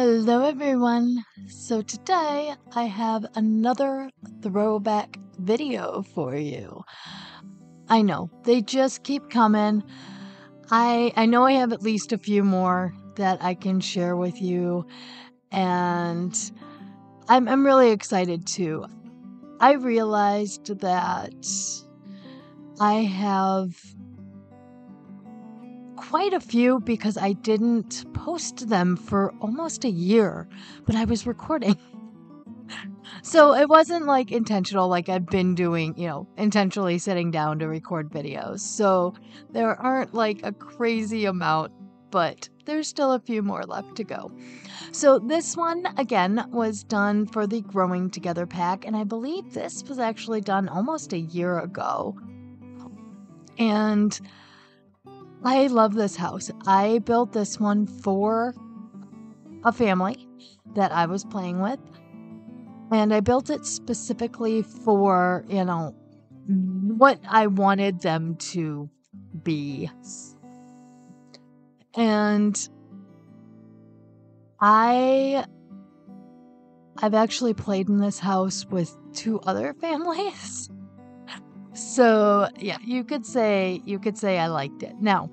Hello, everyone. So, today I have another throwback video for you. I know they just keep coming. I I know I have at least a few more that I can share with you, and I'm I'm really excited too. I realized that I have quite a few because I didn't post them for almost a year, but I was recording. so it wasn't like intentional, like I've been doing, you know, intentionally sitting down to record videos. So there aren't like a crazy amount, but there's still a few more left to go. So this one, again, was done for the Growing Together pack, and I believe this was actually done almost a year ago. And I love this house. I built this one for a family that I was playing with. And I built it specifically for, you know, what I wanted them to be. And I I've actually played in this house with two other families. So, yeah, you could say you could say I liked it. Now,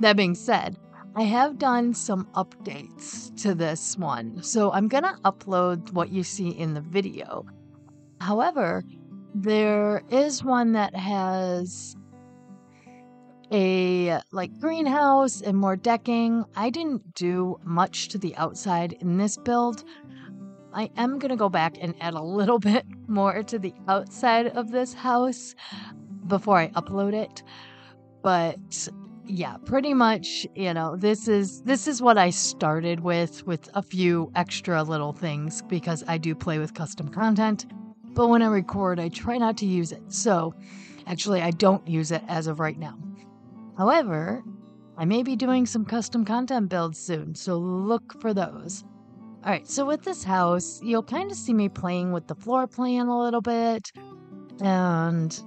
that being said, I have done some updates to this one. So, I'm going to upload what you see in the video. However, there is one that has a uh, like greenhouse and more decking. I didn't do much to the outside in this build. I am going to go back and add a little bit more to the outside of this house before I upload it. But yeah, pretty much, you know, this is this is what I started with with a few extra little things because I do play with custom content. But when I record, I try not to use it. So, actually I don't use it as of right now. However, I may be doing some custom content builds soon, so look for those. All right, so with this house, you'll kind of see me playing with the floor plan a little bit and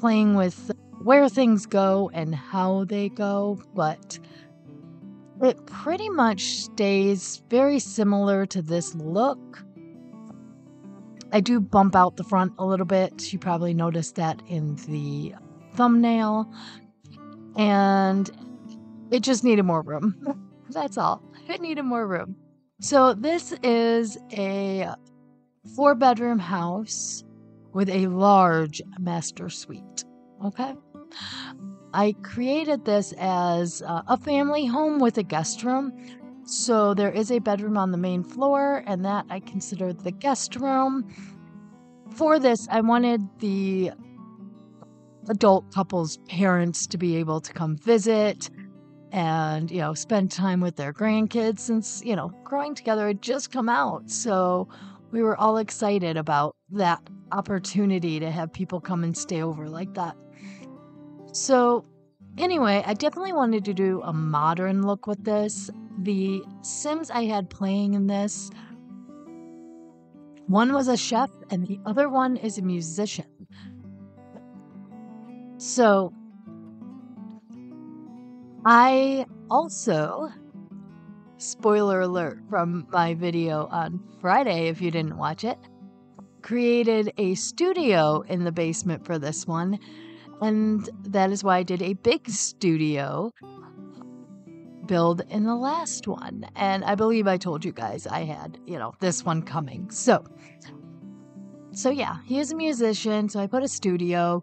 playing with where things go and how they go, but it pretty much stays very similar to this look. I do bump out the front a little bit. You probably noticed that in the thumbnail. And it just needed more room. That's all. It needed more room. So, this is a four bedroom house with a large master suite. Okay. I created this as a family home with a guest room. So there is a bedroom on the main floor, and that I consider the guest room. For this, I wanted the adult couple's parents to be able to come visit and you know spend time with their grandkids since you know growing together had just come out. So we were all excited about that opportunity to have people come and stay over like that. So anyway i definitely wanted to do a modern look with this. The sims i had playing in this one was a chef and the other one is a musician. So I also, spoiler alert from my video on Friday if you didn't watch it, created a studio in the basement for this one. And that is why I did a big studio build in the last one. And I believe I told you guys I had, you know, this one coming. So, so yeah, he is a musician. So I put a studio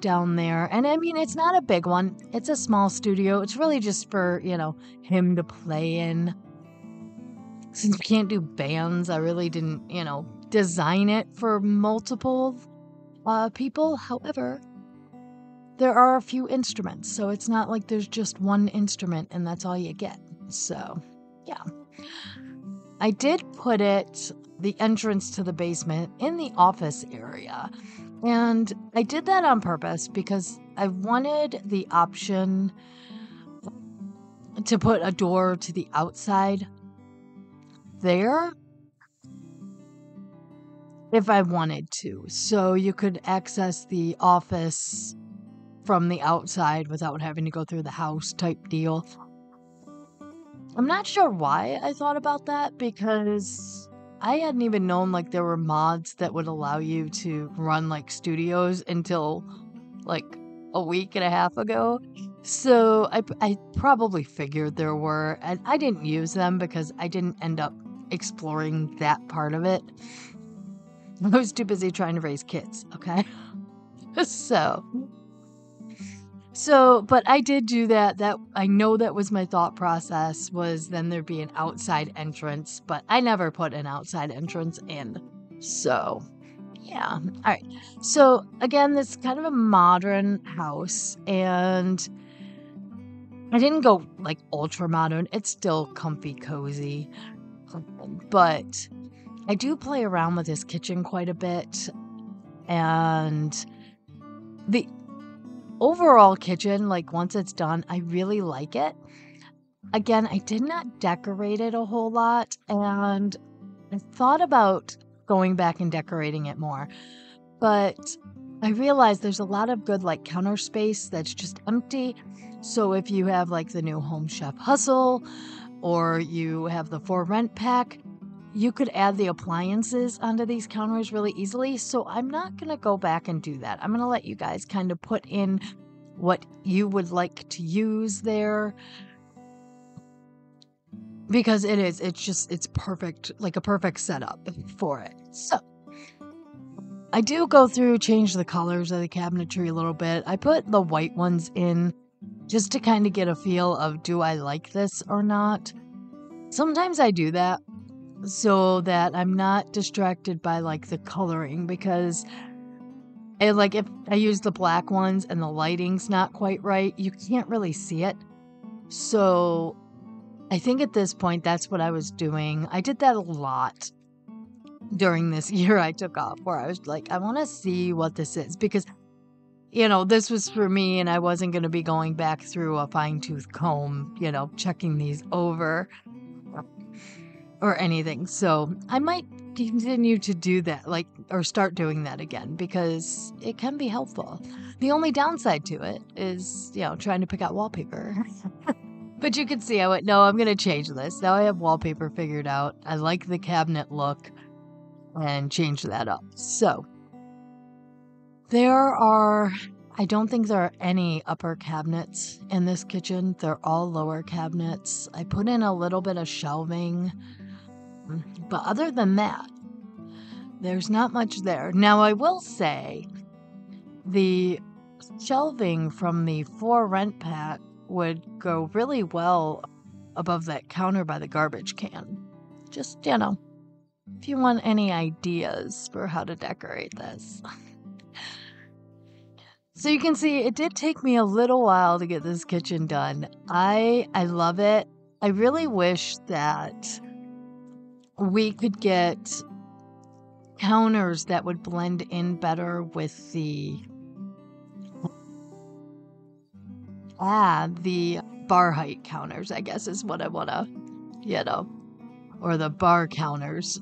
down there. And I mean, it's not a big one, it's a small studio. It's really just for, you know, him to play in. Since we can't do bands, I really didn't, you know, design it for multiple uh, people. However, there are a few instruments, so it's not like there's just one instrument and that's all you get. So, yeah. I did put it, the entrance to the basement, in the office area. And I did that on purpose because I wanted the option to put a door to the outside there if I wanted to. So you could access the office from the outside without having to go through the house type deal. I'm not sure why I thought about that because I hadn't even known like there were mods that would allow you to run like studios until like a week and a half ago. So I, I probably figured there were, and I didn't use them because I didn't end up exploring that part of it. I was too busy trying to raise kids, okay? so so, but I did do that. That I know that was my thought process was then there'd be an outside entrance, but I never put an outside entrance in. So, yeah. All right. So, again, this kind of a modern house and I didn't go like ultra modern. It's still comfy cozy. But I do play around with this kitchen quite a bit and the overall kitchen, like once it's done, I really like it. Again, I did not decorate it a whole lot, and I thought about going back and decorating it more, but I realized there's a lot of good like counter space that's just empty. So if you have like the new Home Chef Hustle or you have the for rent pack, you could add the appliances onto these counters really easily. So I'm not going to go back and do that. I'm going to let you guys kind of put in what you would like to use there. Because it is it's just it's perfect like a perfect setup for it. So i do go through change the colors of the cabinetry a little bit. I put the white ones in just to kind of get a feel of do i like this or not? Sometimes i do that so that I'm not distracted by like the coloring because it, like if I use the black ones and the lighting's not quite right, you can't really see it. So I think at this point that's what I was doing. I did that a lot during this year I took off where I was like I want to see what this is because you know, this was for me and I wasn't going to be going back through a fine tooth comb, you know, checking these over or anything. So I might continue to do that, like, or start doing that again because it can be helpful. The only downside to it is, you know, trying to pick out wallpaper. but you can see I went, no, I'm going to change this. Now I have wallpaper figured out. I like the cabinet look and change that up. So there are I don't think there are any upper cabinets in this kitchen. They're all lower cabinets. I put in a little bit of shelving but other than that, there's not much there. Now, I will say the shelving from the for rent pack would go really well above that counter by the garbage can. Just, you know, if you want any ideas for how to decorate this. so you can see it did take me a little while to get this kitchen done. I I love it. I really wish that we could get counters that would blend in better with the ah the bar height counters i guess is what i want to you know or the bar counters.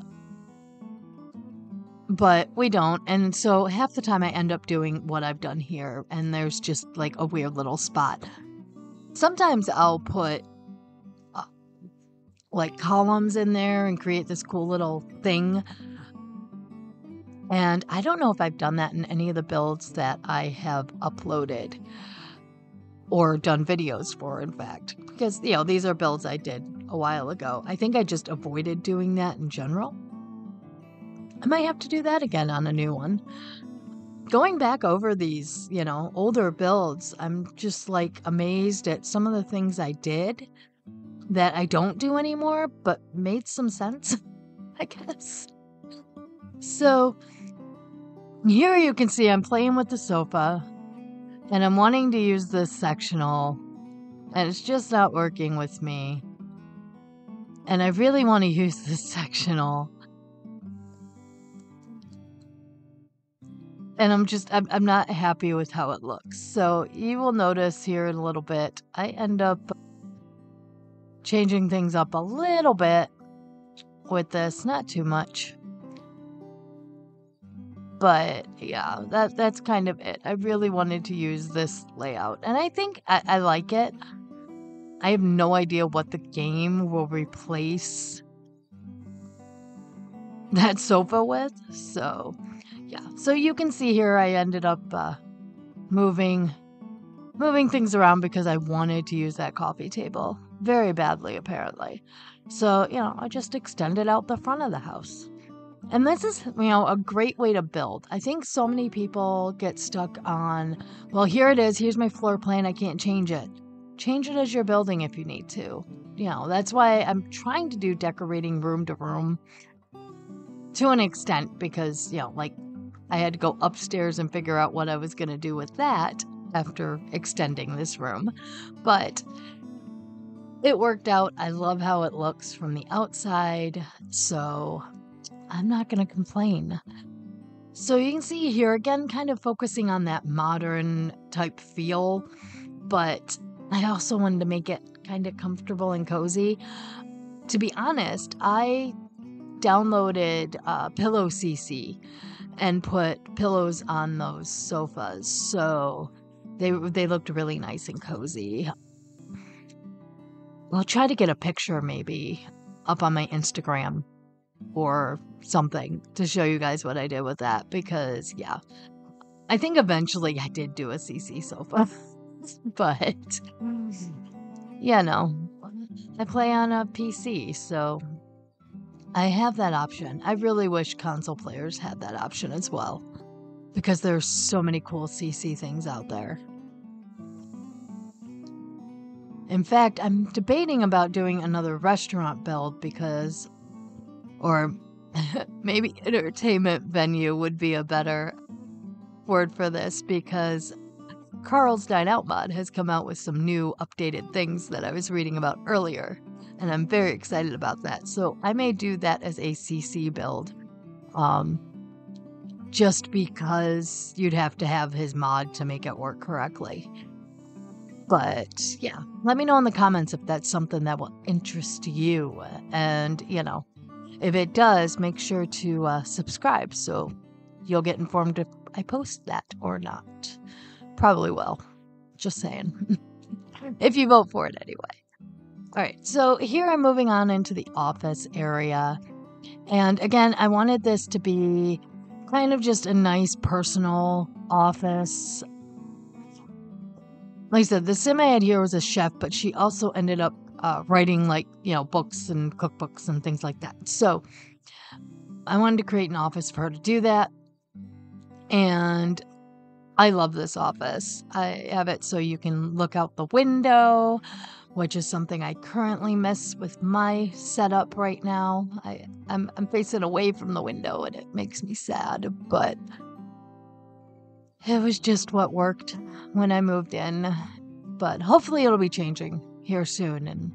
But we don't and so half the time i end up doing what i've done here and there's just like a weird little spot. Sometimes i'll put like columns in there and create this cool little thing. And I don't know if I've done that in any of the builds that I have uploaded or done videos for, in fact, because, you know, these are builds I did a while ago. I think I just avoided doing that in general. I might have to do that again on a new one. Going back over these, you know, older builds, I'm just like amazed at some of the things I did that I don't do anymore, but made some sense, I guess. So here you can see I'm playing with the sofa and I'm wanting to use this sectional and it's just not working with me. And I really want to use this sectional. And I'm just, I'm, I'm not happy with how it looks. So you will notice here in a little bit, I end up changing things up a little bit with this, not too much. But yeah, that that's kind of it. I really wanted to use this layout, and I think I, I like it. I have no idea what the game will replace that sofa with. So, yeah. So you can see here I ended up uh, moving moving things around because I wanted to use that coffee table very badly apparently. So, you know, I just extended out the front of the house. And this is, you know, a great way to build. I think so many people get stuck on, well, here it is, here's my floor plan, I can't change it. Change it as you're building if you need to. You know, that's why I'm trying to do decorating room to room to an extent because, you know, like I had to go upstairs and figure out what I was going to do with that after extending this room. But it worked out. I love how it looks from the outside. So I'm not going to complain. So you can see here again, kind of focusing on that modern type feel, but I also wanted to make it kind of comfortable and cozy. To be honest, I downloaded uh, Pillow CC and put pillows on those sofas, so they they looked really nice and cozy. I'll try to get a picture maybe up on my Instagram or something to show you guys what I did with that because yeah. I think eventually I did do a CC sofa. but yeah, no. I play on a PC, so I have that option. I really wish console players had that option as well because there's so many cool CC things out there. In fact, I'm debating about doing another restaurant build because, or maybe entertainment venue would be a better word for this because Carl's Dine Out mod has come out with some new updated things that I was reading about earlier, and I'm very excited about that. So I may do that as a CC build. Um, just because you'd have to have his mod to make it work correctly. But yeah, let me know in the comments if that's something that will interest you. And, you know, if it does, make sure to uh, subscribe so you'll get informed if I post that or not. Probably will. Just saying. if you vote for it anyway. All right, so here I'm moving on into the office area. And again, I wanted this to be kind of just a nice personal office. Like I said, the sim I had here was a chef, but she also ended up uh, writing like, you know, books and cookbooks and things like that. So I wanted to create an office for her to do that. And I love this office. I have it so you can look out the window, which is something I currently miss with my setup right now. I, I'm, I'm facing away from the window and it makes me sad, but it was just what worked when I moved in. But hopefully it'll be changing here soon and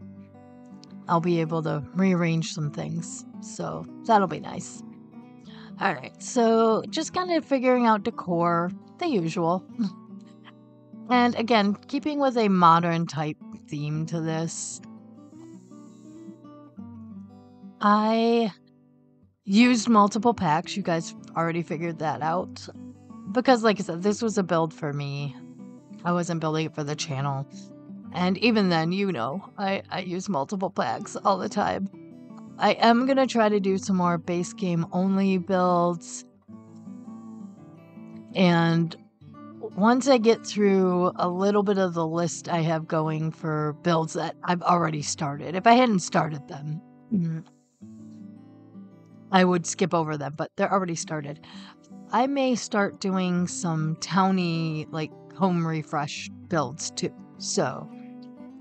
I'll be able to rearrange some things. So that'll be nice. All right, so just kind of figuring out decor, the usual. and again, keeping with a modern type theme to this, I used multiple packs. You guys already figured that out. Because, like I said, this was a build for me. I wasn't building it for the channel. And even then, you know, I, I use multiple packs all the time. I am going to try to do some more base game only builds. And once I get through a little bit of the list I have going for builds that I've already started, if I hadn't started them, mm, I would skip over them, but they're already started. I may start doing some towny, like home refresh builds too. So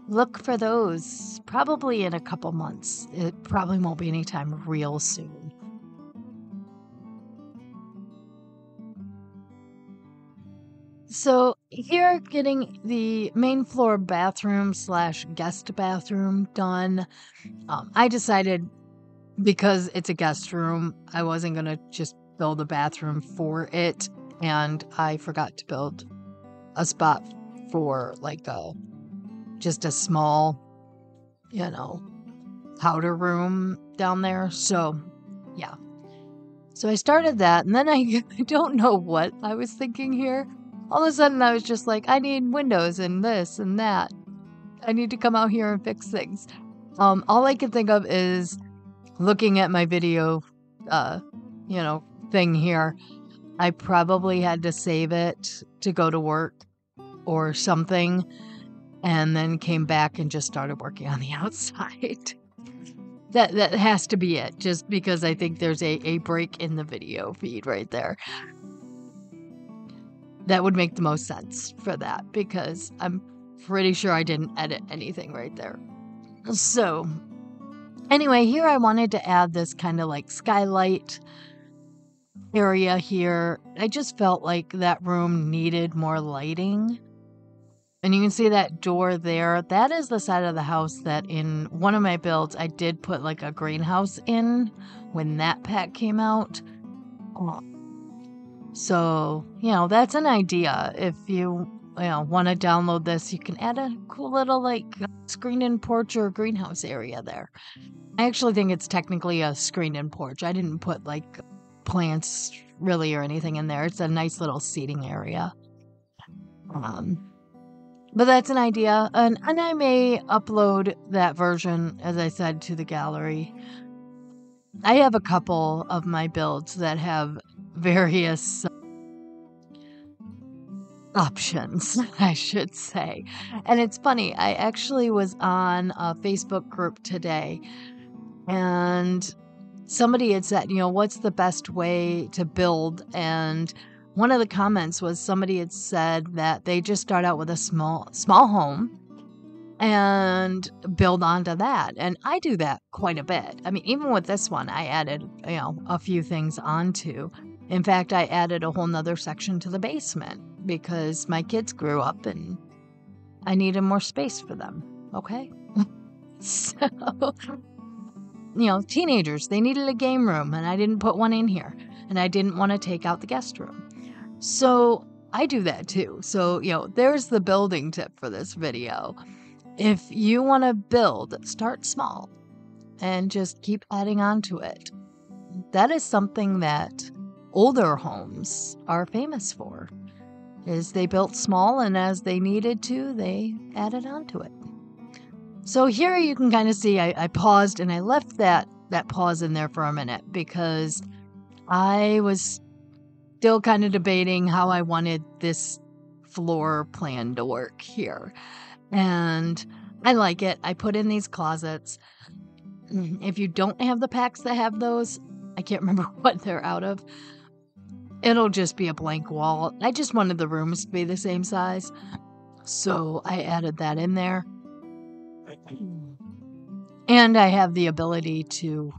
look for those probably in a couple months. It probably won't be anytime real soon. So here, getting the main floor bathroom slash guest bathroom done, um, I decided because it's a guest room, I wasn't gonna just build a bathroom for it, and I forgot to build a spot for like a just a small, you know, powder room down there. So, yeah. So I started that, and then I, I don't know what I was thinking here. All of a sudden, I was just like, I need windows and this and that. I need to come out here and fix things. Um, all I can think of is looking at my video, uh, you know, thing here. I probably had to save it to go to work or something, and then came back and just started working on the outside. that that has to be it, just because I think there's a, a break in the video feed right there. That would make the most sense for that because I'm pretty sure I didn't edit anything right there. So, anyway, here I wanted to add this kind of like skylight area here. I just felt like that room needed more lighting. And you can see that door there. That is the side of the house that in one of my builds I did put like a greenhouse in when that pack came out. So, you know, that's an idea. If you, you know, want to download this, you can add a cool little like screened in porch or greenhouse area there. I actually think it's technically a screened in porch. I didn't put like plants really or anything in there. It's a nice little seating area. Um, but that's an idea, and, and I may upload that version, as I said, to the gallery. I have a couple of my builds that have various options, I should say. And it's funny, I actually was on a Facebook group today and somebody had said, you know, what's the best way to build? And one of the comments was somebody had said that they just start out with a small small home and build onto that. And I do that quite a bit. I mean, even with this one, I added, you know, a few things onto. In fact, I added a whole nother section to the basement because my kids grew up and I needed more space for them. Okay. so, you know, teenagers, they needed a game room and I didn't put one in here and I didn't want to take out the guest room. So I do that too. So, you know, there's the building tip for this video. If you want to build, start small and just keep adding on to it. That is something that older homes are famous for is they built small and as they needed to they added on to it so here you can kind of see I, I paused and i left that that pause in there for a minute because i was still kind of debating how i wanted this floor plan to work here and i like it i put in these closets if you don't have the packs that have those i can't remember what they're out of it'll just be a blank wall. I just wanted the rooms to be the same size. So I added that in there. And I have the ability to,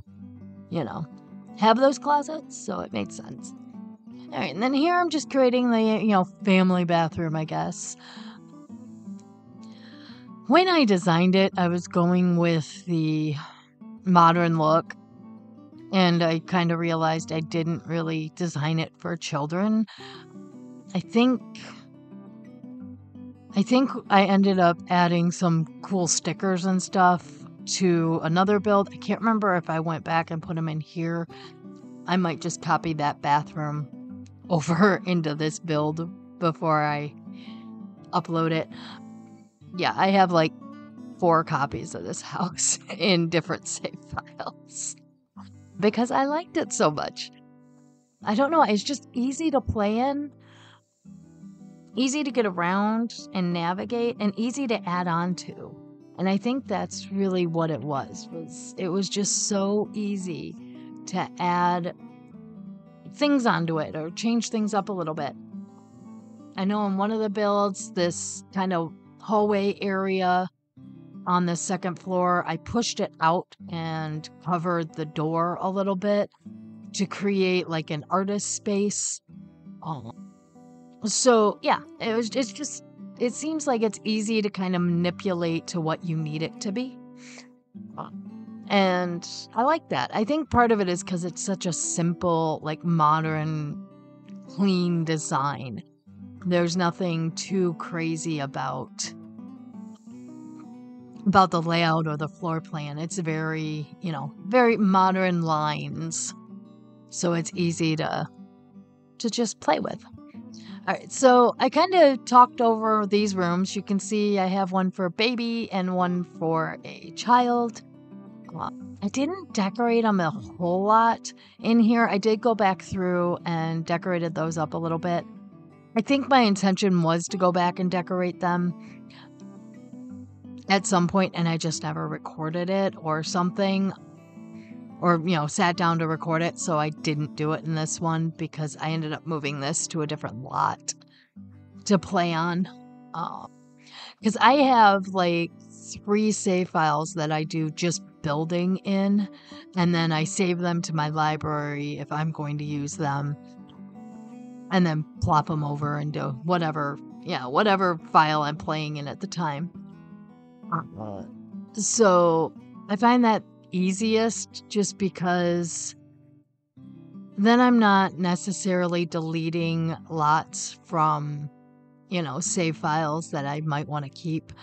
you know, have those closets, so it made sense. All right, and then here I'm just creating the, you know, family bathroom, I guess. When I designed it, I was going with the modern look and I kind of realized I didn't really design it for children. I think I think I ended up adding some cool stickers and stuff to another build. I can't remember if I went back and put them in here. I might just copy that bathroom over into this build before I upload it. Yeah, I have like four copies of this house in different save files because I liked it so much. I don't know, it's just easy to play in, easy to get around and navigate, and easy to add on to. And I think that's really what it was. Was it was just so easy to add things onto it or change things up a little bit. I know in one of the builds, this kind of hallway area on the second floor. I pushed it out and covered the door a little bit to create like an artist space. Oh. So, yeah, it was it's just it seems like it's easy to kind of manipulate to what you need it to be. Uh, and I like that. I think part of it is cuz it's such a simple, like modern clean design. There's nothing too crazy about about the layout or the floor plan. It's very, you know, very modern lines. So it's easy to to just play with. All right, so I kind of talked over these rooms. You can see I have one for a baby and one for a child. Uh, I didn't decorate them a whole lot in here. I did go back through and decorated those up a little bit. I think my intention was to go back and decorate them at some point, and I just never recorded it or something, or you know, sat down to record it. So I didn't do it in this one because I ended up moving this to a different lot to play on. Because uh, I have like three save files that I do just building in, and then I save them to my library if I'm going to use them and then plop them over into whatever, yeah, whatever file I'm playing in at the time. Uh, so I find that easiest just because then I'm not necessarily deleting lots from, you know, save files that I might want to keep.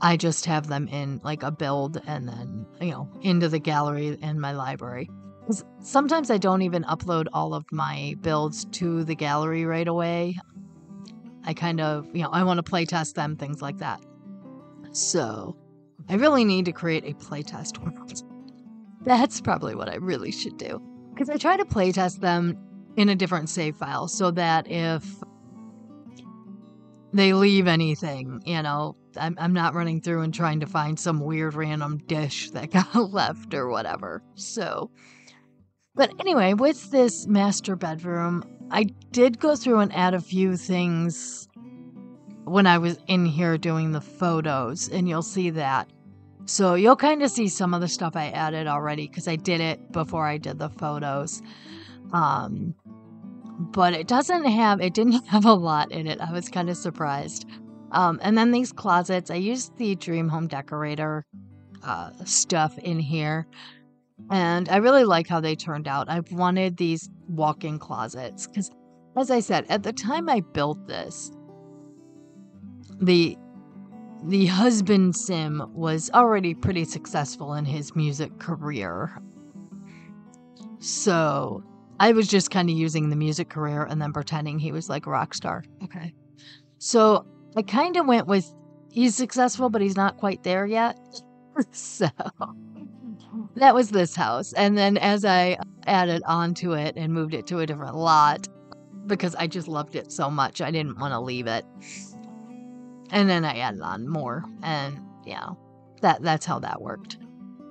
I just have them in like a build and then, you know, into the gallery in my library. Sometimes I don't even upload all of my builds to the gallery right away. I kind of, you know, I want to play test them, things like that. So, I really need to create a playtest world. That's probably what I really should do. Because I try to playtest them in a different save file so that if they leave anything, you know, I'm, I'm not running through and trying to find some weird random dish that got left or whatever. So, but anyway, with this master bedroom, I did go through and add a few things when I was in here doing the photos, and you'll see that. So you'll kind of see some of the stuff I added already because I did it before I did the photos. Um, but it doesn't have, it didn't have a lot in it. I was kind of surprised. Um, and then these closets, I used the Dream Home Decorator uh, stuff in here. And I really like how they turned out. I wanted these walk in closets because, as I said, at the time I built this, the the husband sim was already pretty successful in his music career. So I was just kind of using the music career and then pretending he was like a rock star. Okay. So I kind of went with he's successful, but he's not quite there yet. so that was this house. And then as I added on to it and moved it to a different lot, because I just loved it so much, I didn't want to leave it. And then I added on more, and yeah, that that's how that worked.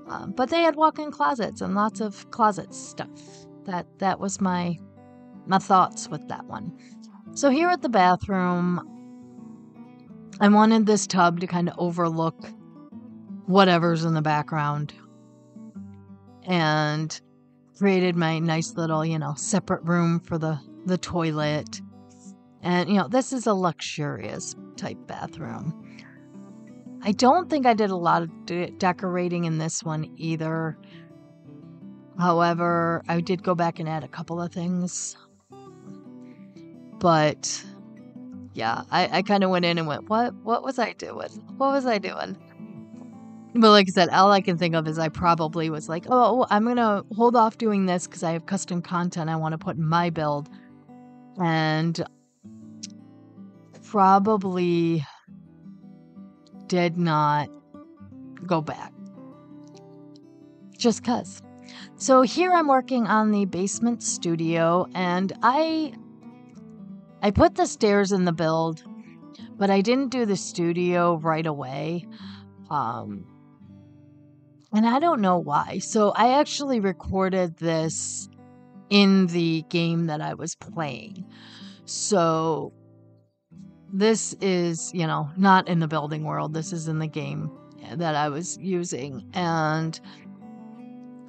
Um, but they had walk-in closets and lots of closet stuff. That that was my my thoughts with that one. So here at the bathroom, I wanted this tub to kind of overlook whatever's in the background and created my nice little, you know, separate room for the the toilet. And you know, this is a luxurious type bathroom. I don't think I did a lot of de- decorating in this one either. However, I did go back and add a couple of things. But yeah, I, I kind of went in and went, what what was I doing? What was I doing? But like I said, all I can think of is I probably was like, oh, oh I'm going to hold off doing this because I have custom content I want to put in my build. And probably did not go back. Just cuz. So here I'm working on the basement studio and I I put the stairs in the build, but I didn't do the studio right away. Um and I don't know why. So I actually recorded this in the game that I was playing. So this is, you know, not in the building world. This is in the game that I was using. And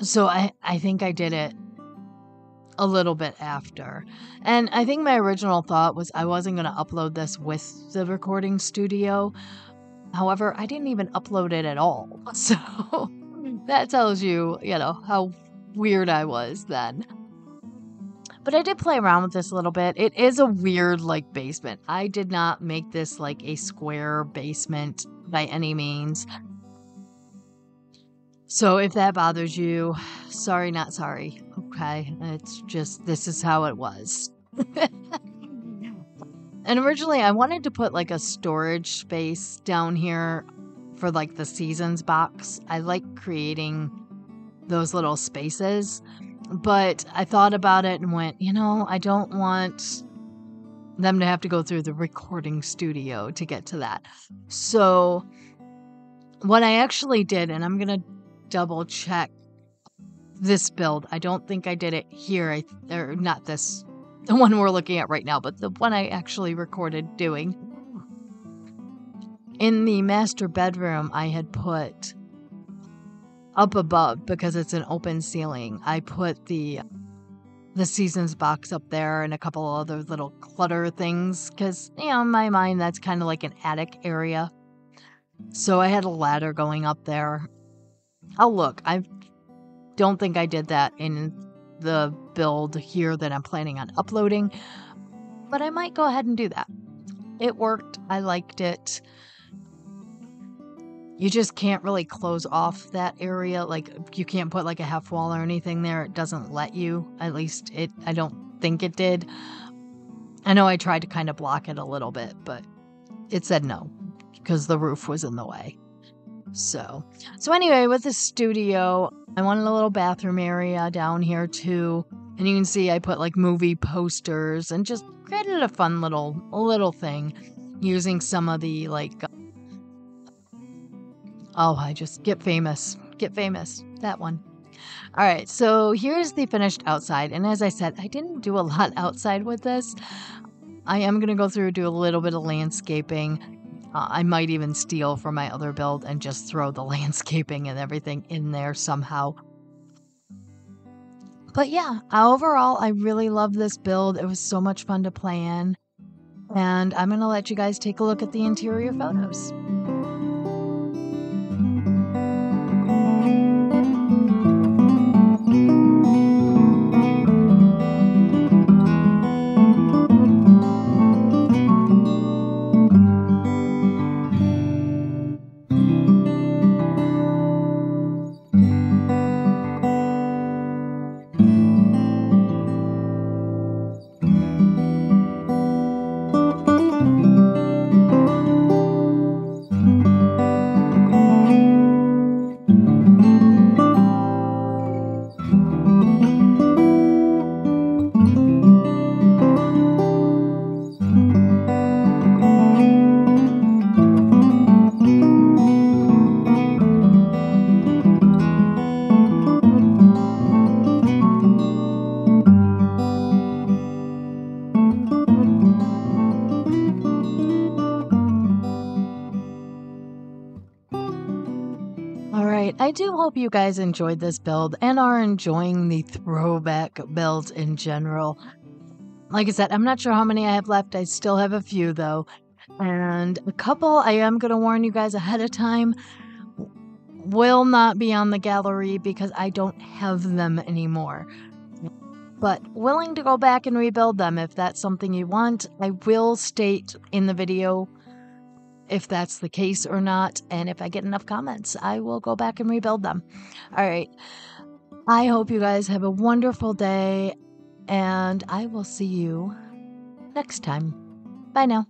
so I, I think I did it a little bit after. And I think my original thought was I wasn't going to upload this with the recording studio. However, I didn't even upload it at all. So that tells you, you know, how weird I was then. But I did play around with this a little bit. It is a weird, like, basement. I did not make this like a square basement by any means. So if that bothers you, sorry, not sorry. Okay. It's just, this is how it was. and originally I wanted to put like a storage space down here for like the seasons box. I like creating those little spaces. But I thought about it and went, you know, I don't want them to have to go through the recording studio to get to that. So, what I actually did, and I'm going to double check this build. I don't think I did it here, I, or not this, the one we're looking at right now, but the one I actually recorded doing. In the master bedroom, I had put up above because it's an open ceiling. I put the the seasons box up there and a couple other little clutter things because you know in my mind that's kind of like an attic area. So I had a ladder going up there. Oh look, I don't think I did that in the build here that I'm planning on uploading, but I might go ahead and do that. It worked. I liked it you just can't really close off that area. Like you can't put like a half wall or anything there. It doesn't let you. At least it I don't think it did. I know I tried to kind of block it a little bit, but it said no because the roof was in the way. So, so anyway, with the studio, I wanted a little bathroom area down here too. And you can see I put like movie posters and just created a fun little little thing using some of the like Oh, I just get famous. Get famous. That one. All right, so here's the finished outside. And as I said, I didn't do a lot outside with this. I am going to go through and do a little bit of landscaping. Uh, I might even steal from my other build and just throw the landscaping and everything in there somehow. But yeah, overall, I really love this build. It was so much fun to play in. And I'm going to let you guys take a look at the interior photos. I do hope you guys enjoyed this build and are enjoying the throwback build in general. Like I said, I'm not sure how many I have left. I still have a few though. And a couple I am going to warn you guys ahead of time will not be on the gallery because I don't have them anymore. But willing to go back and rebuild them if that's something you want. I will state in the video if that's the case or not. And if I get enough comments, I will go back and rebuild them. All right. I hope you guys have a wonderful day, and I will see you next time. Bye now.